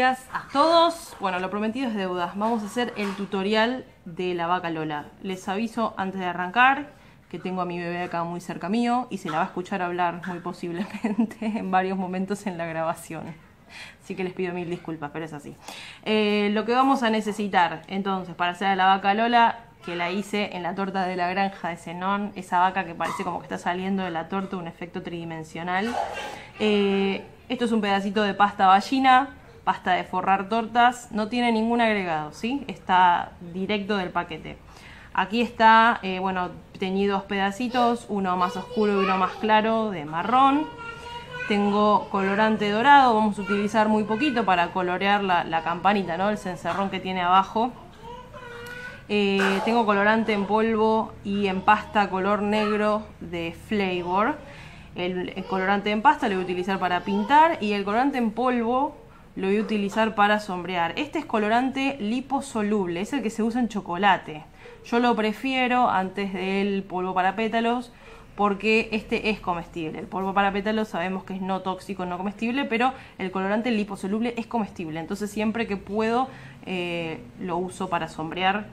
a todos. Bueno, lo prometido es deuda. Vamos a hacer el tutorial de la vaca Lola. Les aviso antes de arrancar que tengo a mi bebé acá muy cerca mío y se la va a escuchar hablar muy posiblemente en varios momentos en la grabación. Así que les pido mil disculpas, pero es así. Eh, lo que vamos a necesitar entonces para hacer a la vaca Lola, que la hice en la torta de la granja de Zenón, esa vaca que parece como que está saliendo de la torta, un efecto tridimensional. Eh, esto es un pedacito de pasta ballina, pasta de forrar tortas, no tiene ningún agregado, ¿sí? Está directo del paquete. Aquí está, eh, bueno, teñí dos pedacitos, uno más oscuro y uno más claro de marrón. Tengo colorante dorado, vamos a utilizar muy poquito para colorear la, campanita, ¿no? El cencerrón que tiene abajo. Eh, tengo colorante en polvo y en pasta color negro de Flavor. El, el, colorante en pasta lo voy a utilizar para pintar y el colorante en polvo lo voy a utilizar para sombrear. Este es colorante liposoluble, es el que se usa en chocolate. Yo lo prefiero antes del polvo para pétalos porque este es comestible. El polvo para pétalos sabemos que es no tóxico, no comestible, pero el colorante liposoluble es comestible. Entonces siempre que puedo eh, lo uso para sombrear.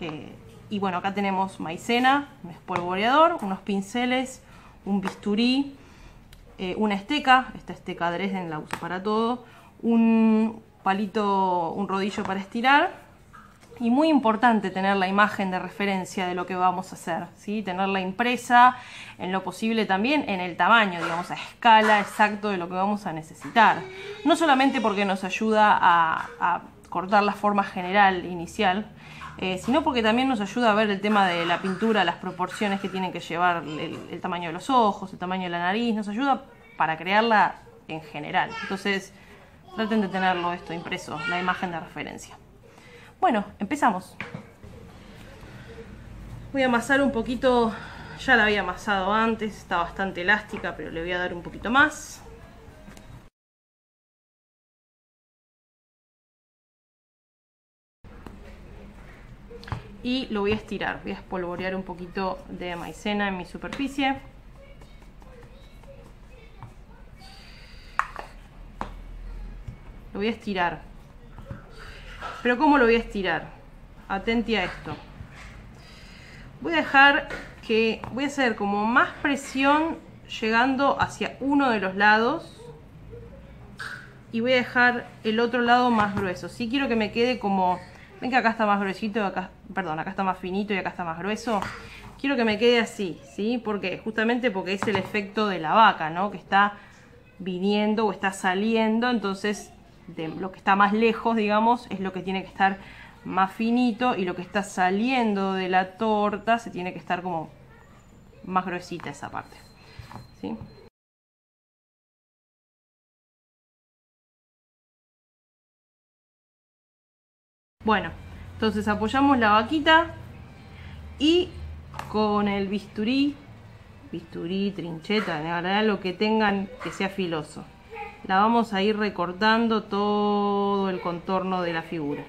Eh, y bueno, acá tenemos maicena, un espolvoreador, unos pinceles, un bisturí, eh, una esteca, esta esteca Dresden la uso para todo, un palito, un rodillo para estirar y muy importante tener la imagen de referencia de lo que vamos a hacer, ¿sí? tenerla impresa en lo posible también en el tamaño, digamos, a escala exacto de lo que vamos a necesitar. No solamente porque nos ayuda a, cortar la forma general inicial, eh, sino porque también nos ayuda a ver el tema de la pintura, las proporciones que tienen que llevar el, el tamaño de los ojos, el tamaño de la nariz, nos ayuda para crearla en general. Entonces, traten de tenerlo esto impreso, la imagen de referencia. Bueno, empezamos. Voy a amasar un poquito, ya la había amasado antes, está bastante elástica, pero le voy a dar un poquito más. Y lo voy a estirar, voy a espolvorear un poquito de maicena en mi superficie. Lo voy a estirar pero ¿cómo lo voy a estirar? Atenti a esto. Voy a dejar que, voy a hacer como más presión llegando hacia uno de los lados y voy a dejar el otro lado más grueso. Si quiero que me quede como, ven que acá está más gruesito, acá, perdón, acá está más finito y acá está más grueso. Quiero que me quede así, ¿sí? Porque justamente porque es el efecto de la vaca, ¿no? Que está viniendo o está saliendo, entonces de lo que está más lejos, digamos, es lo que tiene que estar más finito y lo que está saliendo de la torta se tiene que estar como más gruesita esa parte. ¿sí? Bueno, entonces apoyamos la vaquita y con el bisturí, bisturí, trincheta, la verdad lo que tengan que sea filoso la vamos a ir recortando todo el contorno de la figura.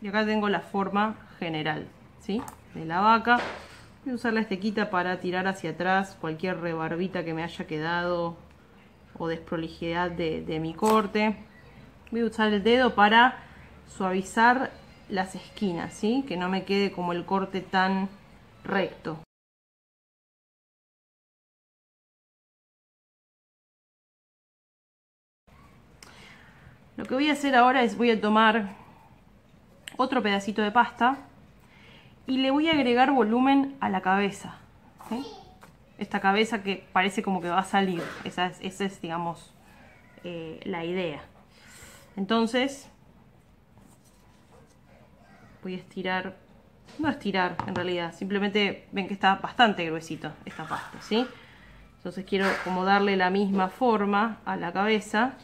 Y acá tengo la forma general, ¿sí? De la vaca. Voy a usar la estequita para tirar hacia atrás cualquier rebarbita que me haya quedado o desprolijidad de, mi corte. Voy a usar el dedo para suavizar las esquinas, ¿sí? Que no me quede como el corte tan recto. Lo que voy a hacer ahora es voy a tomar otro pedacito de pasta y le voy a agregar volumen a la cabeza. Esta cabeza que parece como que va a salir. Esa es, digamos, eh, la idea. Entonces, voy a estirar, no estirar en realidad, simplemente ven que está bastante gruesito esta pasta, ¿sí? Entonces quiero como darle la misma forma a la cabeza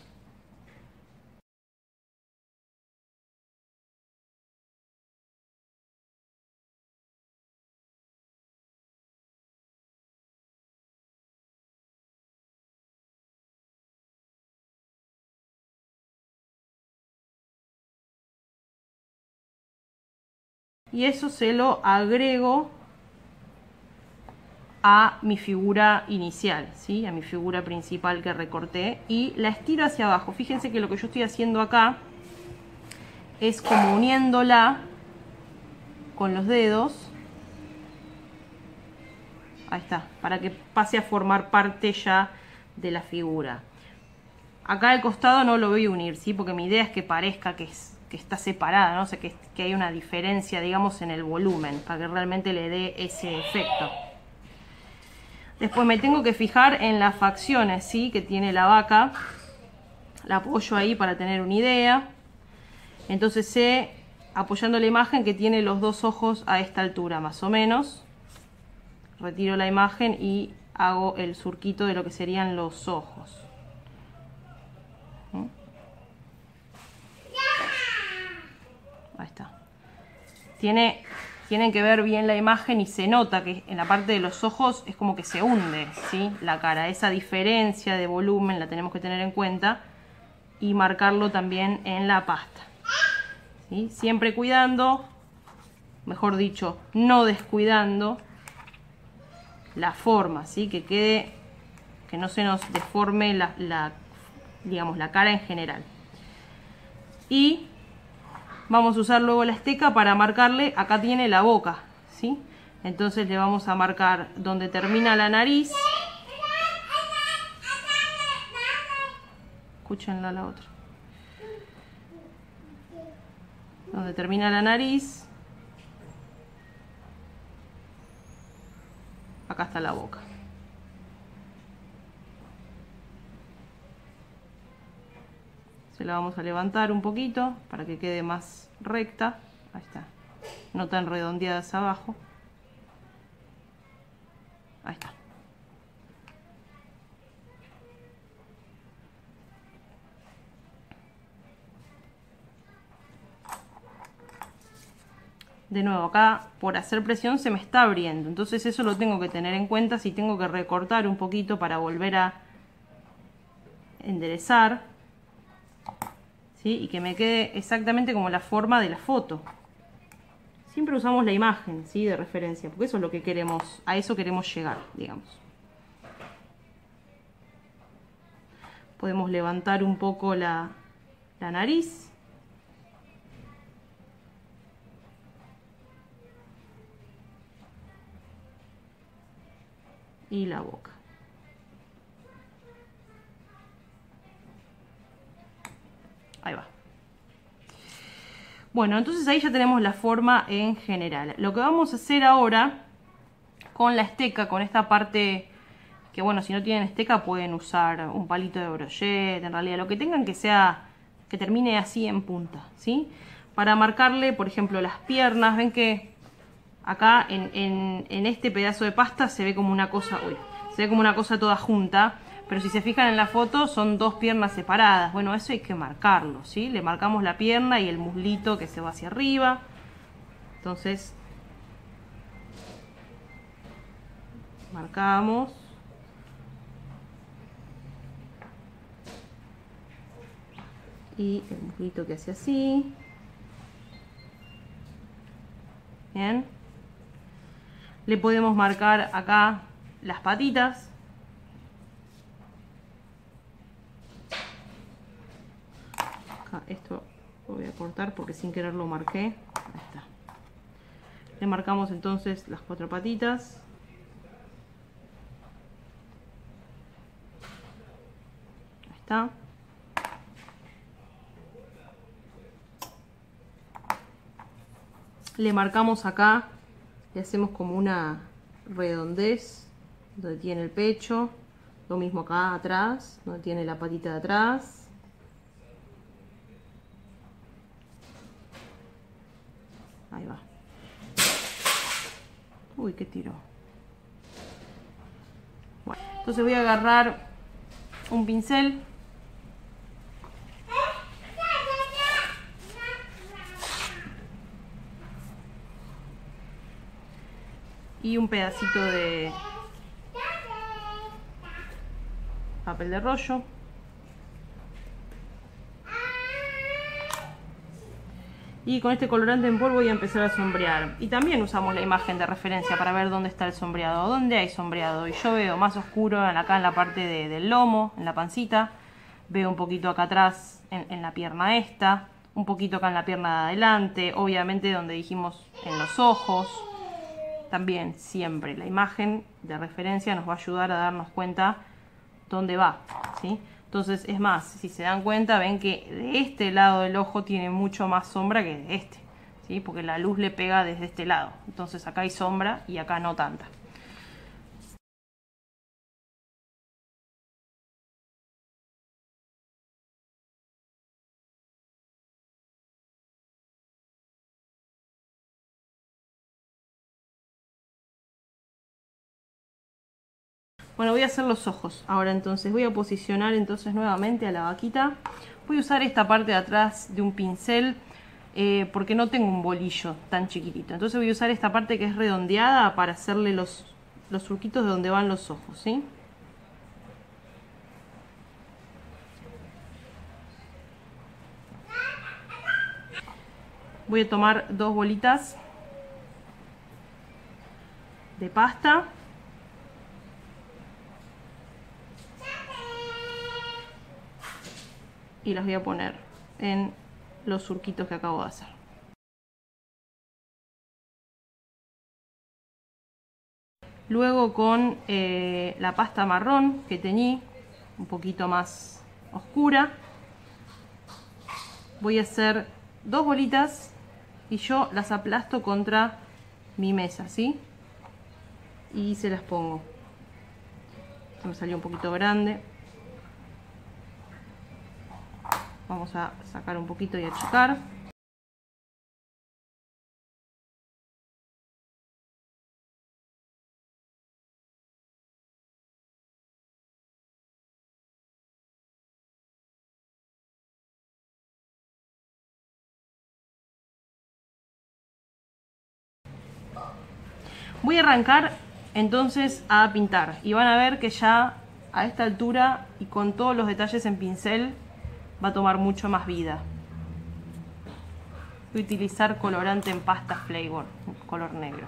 Y eso se lo agrego a mi figura inicial, ¿sí? a mi figura principal que recorté y la estiro hacia abajo. Fíjense que lo que yo estoy haciendo acá es como uniéndola con los dedos. Ahí está, para que pase a formar parte ya de la figura. Acá al costado no lo voy a unir, ¿sí? porque mi idea es que parezca que, es, que está separada, ¿no? sé que, que hay una diferencia, digamos, en el volumen, para que realmente le dé ese efecto. Después me tengo que fijar en las facciones ¿sí? que tiene la vaca. La apoyo ahí para tener una idea. Entonces sé, apoyando la imagen, que tiene los dos ojos a esta altura más o menos. Retiro la imagen y hago el surquito de lo que serían los ojos. ¿Mm? Ahí está. Tiene tienen que ver bien la imagen y se nota que en la parte de los ojos es como que se hunde ¿sí? la cara. Esa diferencia de volumen la tenemos que tener en cuenta y marcarlo también en la pasta. ¿sí? Siempre cuidando, mejor dicho, no descuidando la forma, ¿sí? que quede, que no se nos deforme la, la, digamos, la cara en general. Y Vamos a usar luego la esteca para marcarle, acá tiene la boca, ¿sí? Entonces le vamos a marcar donde termina la nariz. Escúchenla la otra. Donde termina la nariz. Acá está la boca. Se la vamos a levantar un poquito para que quede más recta. Ahí está. No tan redondeadas abajo. Ahí está. De nuevo, acá por hacer presión se me está abriendo. Entonces eso lo tengo que tener en cuenta si tengo que recortar un poquito para volver a enderezar y que me quede exactamente como la forma de la foto. Siempre usamos la imagen ¿sí? de referencia, porque eso es lo que queremos, a eso queremos llegar, digamos. Podemos levantar un poco la, la nariz. Y la boca. Bueno, entonces ahí ya tenemos la forma en general. Lo que vamos a hacer ahora con la esteca, con esta parte que bueno, si no tienen esteca pueden usar un palito de brochet, en realidad lo que tengan que sea, que termine así en punta, ¿sí? Para marcarle, por ejemplo, las piernas, ven que acá en, en este pedazo de pasta se ve como una cosa, uy, se ve como una cosa toda junta. Pero si se fijan en la foto son dos piernas separadas. Bueno, eso hay que marcarlo, ¿sí? Le marcamos la pierna y el muslito que se va hacia arriba. Entonces, marcamos. Y el muslito que hace así. Bien. Le podemos marcar acá las patitas. Esto lo voy a cortar porque sin querer lo marqué. Ahí está. Le marcamos entonces las cuatro patitas. Ahí está. Le marcamos acá, le hacemos como una redondez donde tiene el pecho. Lo mismo acá atrás, donde tiene la patita de atrás. Ahí va. Uy, qué tiro. Bueno, entonces voy a agarrar un pincel. Y un pedacito de papel de rollo. Y con este colorante en polvo voy a empezar a sombrear. Y también usamos la imagen de referencia para ver dónde está el sombreado, dónde hay sombreado. Y yo veo más oscuro acá en la parte del lomo, en la pancita. Veo un poquito acá atrás en, en la pierna esta. Un poquito acá en la pierna de adelante. Obviamente donde dijimos en los ojos. También siempre la imagen de referencia nos va a ayudar a darnos cuenta dónde va. ¿sí? Entonces, es más, si se dan cuenta, ven que de este lado del ojo tiene mucho más sombra que de este, ¿sí? Porque la luz le pega desde este lado. Entonces acá hay sombra y acá no tanta. Bueno, voy a hacer los ojos ahora entonces. Voy a posicionar entonces nuevamente a la vaquita. Voy a usar esta parte de atrás de un pincel eh, porque no tengo un bolillo tan chiquitito. Entonces voy a usar esta parte que es redondeada para hacerle los, los surquitos de donde van los ojos, ¿sí? Voy a tomar dos bolitas de pasta y las voy a poner en los surquitos que acabo de hacer. Luego con eh, la pasta marrón que teñí, un poquito más oscura, voy a hacer dos bolitas y yo las aplasto contra mi mesa, ¿sí? Y se las pongo. me salió un poquito grande. Vamos a sacar un poquito y achicar. Voy a arrancar entonces a pintar y van a ver que ya a esta altura y con todos los detalles en pincel va a tomar mucho más vida. Voy a utilizar colorante en pasta flavor, color negro.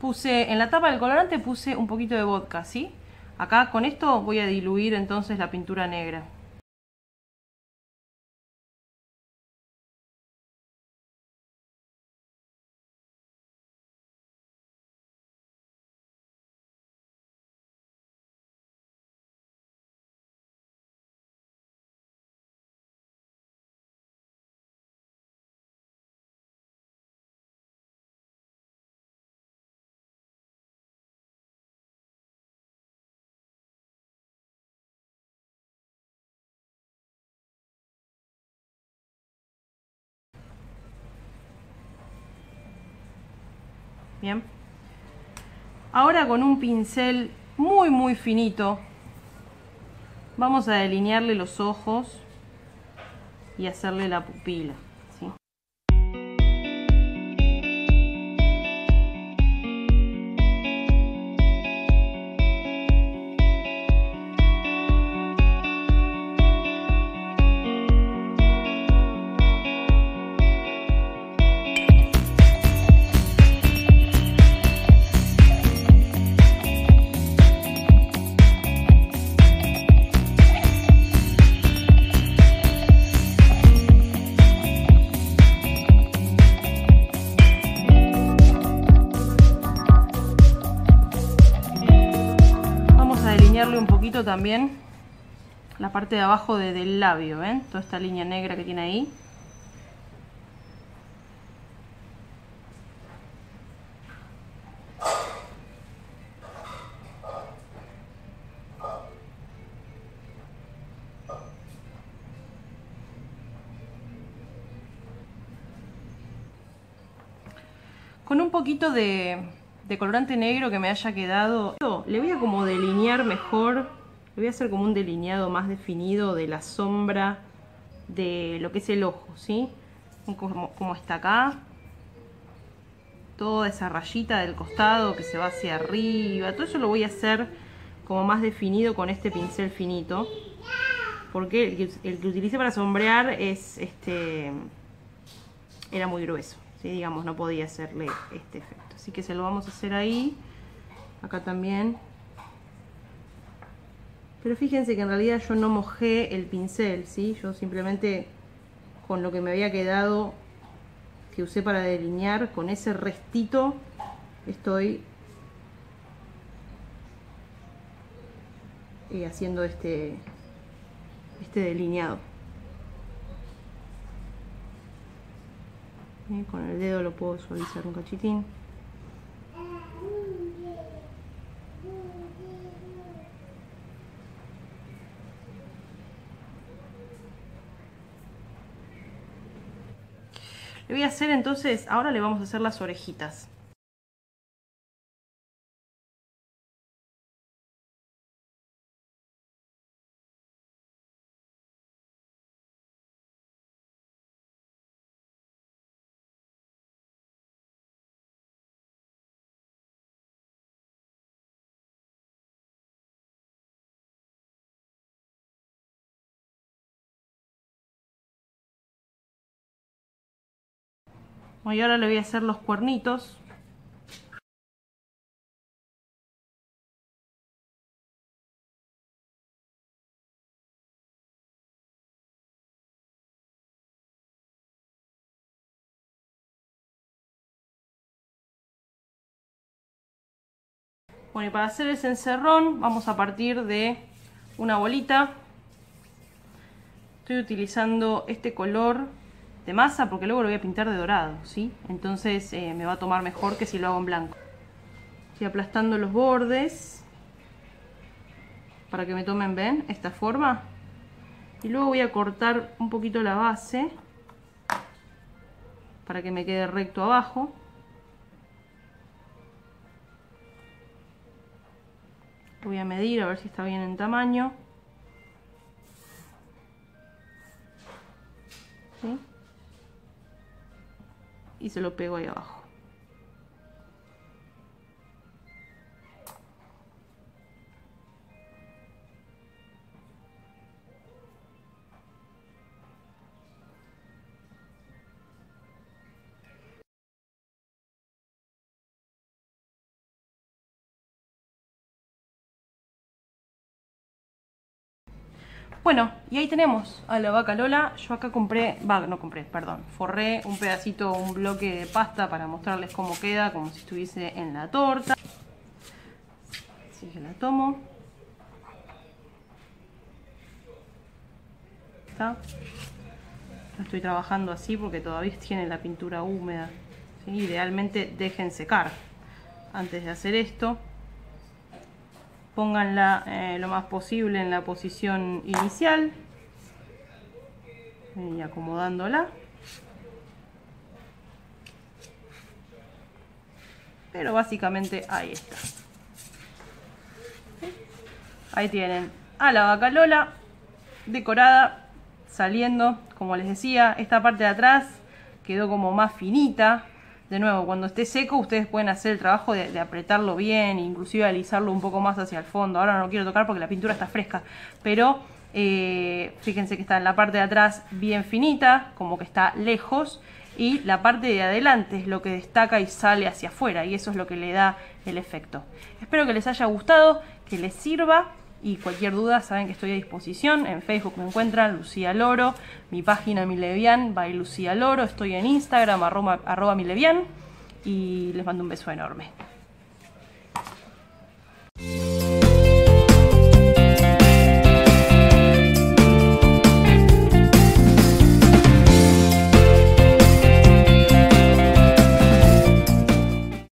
Puse, en la tapa del colorante puse un poquito de vodka, ¿sí? Acá con esto voy a diluir entonces la pintura negra. Ahora con un pincel muy muy finito vamos a delinearle los ojos y hacerle la pupila. También la parte de abajo del labio, ¿ven? Toda esta línea negra que tiene ahí. Con un poquito de, de colorante negro que me haya quedado. Le voy a como delinear mejor, le voy a hacer como un delineado más definido de la sombra de lo que es el ojo, ¿sí? Como, como está acá. Toda esa rayita del costado que se va hacia arriba. Todo eso lo voy a hacer como más definido con este pincel finito. porque el que, el que utilicé para sombrear es este era muy grueso, ¿sí? digamos, no podía hacerle este efecto. Así que se lo vamos a hacer ahí, acá también. Pero fíjense que en realidad yo no mojé el pincel, ¿sí? Yo simplemente con lo que me había quedado que usé para delinear, con ese restito estoy eh, haciendo este, este delineado. Eh, con el dedo lo puedo suavizar un cachitín. Le voy a hacer entonces, ahora le vamos a hacer las orejitas. Y ahora le voy a hacer los cuernitos. Bueno, y para hacer ese encerrón vamos a partir de una bolita. Estoy utilizando este color de masa porque luego lo voy a pintar de dorado, ¿sí? Entonces eh, me va a tomar mejor que si lo hago en blanco. Estoy aplastando los bordes para que me tomen, ¿ven? Esta forma. Y luego voy a cortar un poquito la base para que me quede recto abajo. Voy a medir a ver si está bien en tamaño. Y se lo pego ahí abajo. Bueno, y ahí tenemos a la vaca Lola. Yo acá compré, va, no compré, perdón, forré un pedacito, un bloque de pasta para mostrarles cómo queda, como si estuviese en la torta. Así que la tomo. Está. estoy trabajando así porque todavía tiene la pintura húmeda. Idealmente dejen secar antes de hacer esto pónganla eh, lo más posible en la posición inicial. Y acomodándola. Pero básicamente ahí está. Ahí tienen a la vaca Lola decorada saliendo como les decía. Esta parte de atrás quedó como más finita de nuevo, cuando esté seco ustedes pueden hacer el trabajo de, apretarlo bien, inclusive alisarlo un poco más hacia el fondo. Ahora no lo quiero tocar porque la pintura está fresca, pero eh, fíjense que está en la parte de atrás bien finita, como que está lejos, y la parte de adelante es lo que destaca y sale hacia afuera, y eso es lo que le da el efecto. Espero que les haya gustado, que les sirva y cualquier duda saben que estoy a disposición. En Facebook me encuentran Lucía Loro, mi página Milevian by Lucía Loro, estoy en Instagram arroba, arroba Milevian y les mando un beso enorme.